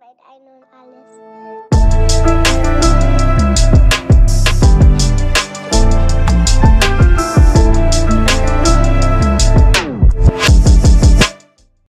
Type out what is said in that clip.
weltweit ein und alles.